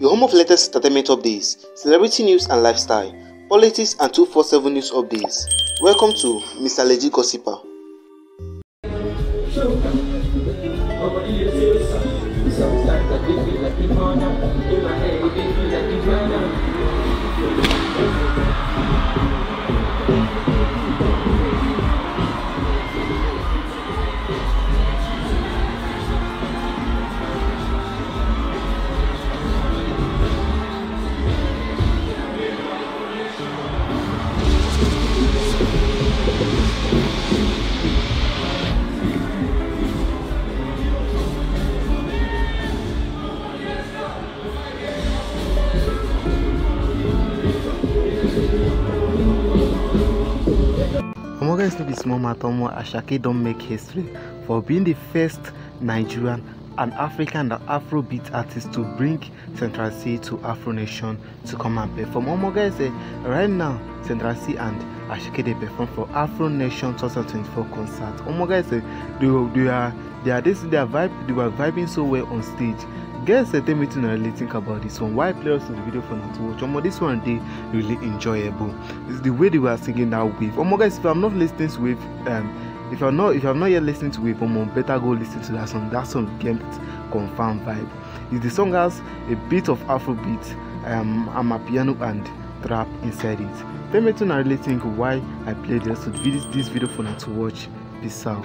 Your home of latest entertainment updates, celebrity news and lifestyle, politics and 247 news updates. Welcome to Mr. Legit Gossiper. Guys no be small matter omo Asake don make history for being the first Nigerian and African Afrobeat artist to bring Central C to Afro Nation to come and perform. Omo guys eh, right now Central C and Asake dey perform for Afro Nation 2024 concert. Omo guys eh, they, they are they are this they are vibe they were vibing so well on stage. Guys eh, tell me to really think about this one. Why play us the video for not to watch? Omo this one dey really enjoyable. It's the way they were singing that wave. Omo guys if I'm not listening to wave um if you're not if you're not yet listening to Wave Omo, better go listen to that song. That song get confirm vibe. Is the song has a bit of Afrobeat, um, and a piano and trap inside it. Tell me to not really think why I played this this, video for now to watch this out.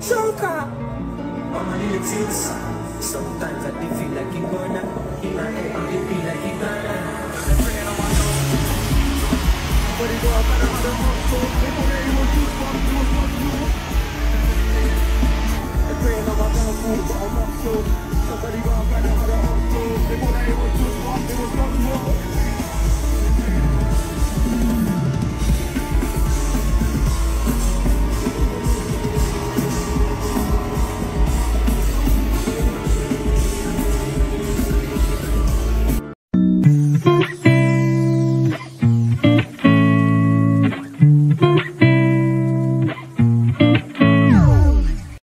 Choker. Sometimes I do feel like you're gonna In my head, I do feel like you're gonna Praying on my downfall, but I'm sure.